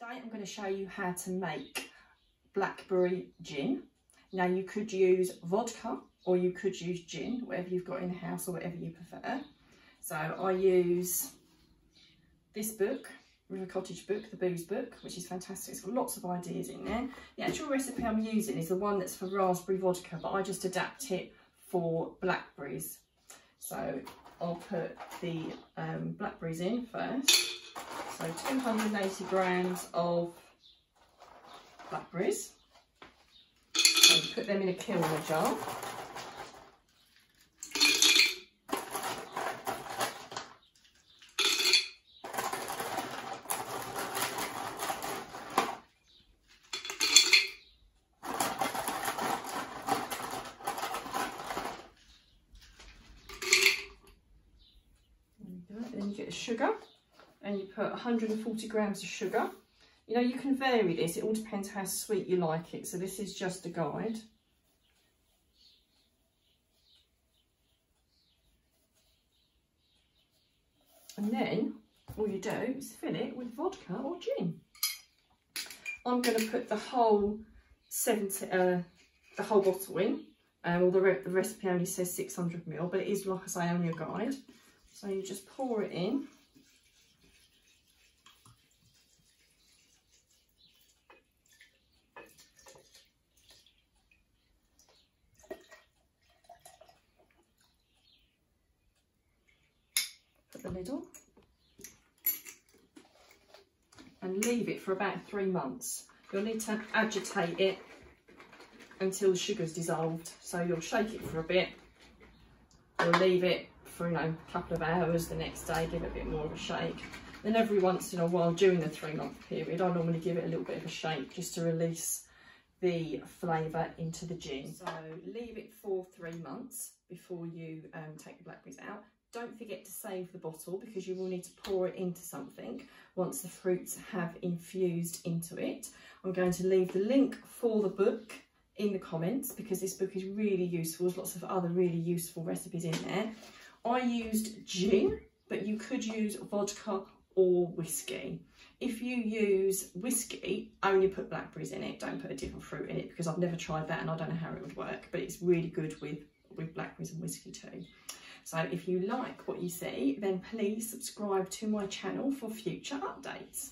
Today I'm going to show you how to make blackberry gin. Now you could use vodka or you could use gin, whatever you've got in the house or whatever you prefer. So I use this book, River Cottage book, the booze book, which is fantastic. It's got lots of ideas in there. The actual recipe I'm using is the one that's for raspberry vodka, but I just adapt it for blackberries. So I'll put the um, blackberries in first. So 280 grams of blackberries. So put them in a Kilner jar. Then you get sugar and you put 140 grams of sugar. You know, you can vary this. It all depends how sweet you like it. So this is just a guide. And then all you do is fill it with vodka or gin. I'm going to put the whole 70, uh, the whole bottle in. Um, well, the, re the recipe only says 600 ml, but it is, like I say, only a guide. So you just pour it in. Put the lid on. And leave it for about three months. You'll need to agitate it until the sugar's dissolved. So you'll shake it for a bit. You'll leave it for you know a couple of hours the next day, give it a bit more of a shake. Then every once in a while during the three month period, I normally give it a little bit of a shake just to release the flavour into the gin. So leave it for three months before you um, take the blackberries out. Don't forget to save the bottle because you will need to pour it into something once the fruits have infused into it. I'm going to leave the link for the book in the comments because this book is really useful. There's lots of other really useful recipes in there. I used gin, but you could use vodka or whiskey. If you use whiskey, only put blackberries in it. Don't put a different fruit in it because I've never tried that and I don't know how it would work, but it's really good with, with blackberries and whiskey too. So if you like what you see, then please subscribe to my channel for future updates.